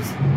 goes.